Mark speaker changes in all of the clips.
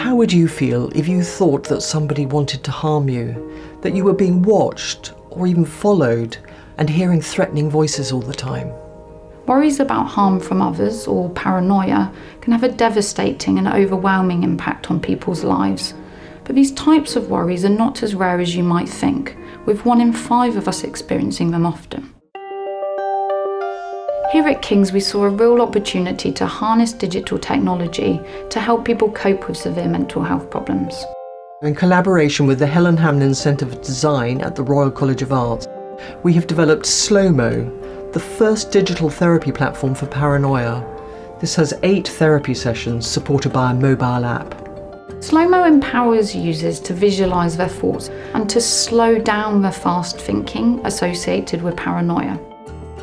Speaker 1: How would you feel if you thought that somebody wanted to harm you, that you were being watched or even followed and hearing threatening voices all the time?
Speaker 2: Worries about harm from others or paranoia can have a devastating and overwhelming impact on people's lives. But these types of worries are not as rare as you might think, with one in five of us experiencing them often. Here at King's, we saw a real opportunity to harness digital technology to help people cope with severe mental health problems.
Speaker 1: In collaboration with the Helen Hamlyn Centre for Design at the Royal College of Art, we have developed Slowmo, the first digital therapy platform for paranoia. This has eight therapy sessions supported by a mobile app.
Speaker 2: Slowmo empowers users to visualise their thoughts and to slow down the fast thinking associated with paranoia.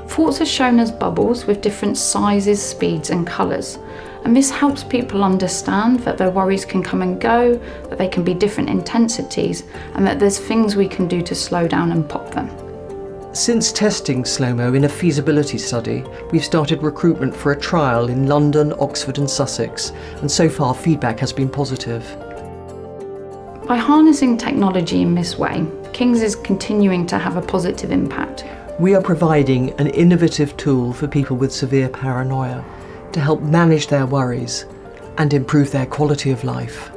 Speaker 2: Thoughts are shown as bubbles with different sizes, speeds and colours. And this helps people understand that their worries can come and go, that they can be different intensities, and that there's things we can do to slow down and pop them.
Speaker 1: Since testing Slowmo in a feasibility study, we've started recruitment for a trial in London, Oxford and Sussex, and so far feedback has been positive.
Speaker 2: By harnessing technology in this way, King's is continuing to have a positive impact
Speaker 1: we are providing an innovative tool for people with severe paranoia to help manage their worries and improve their quality of life.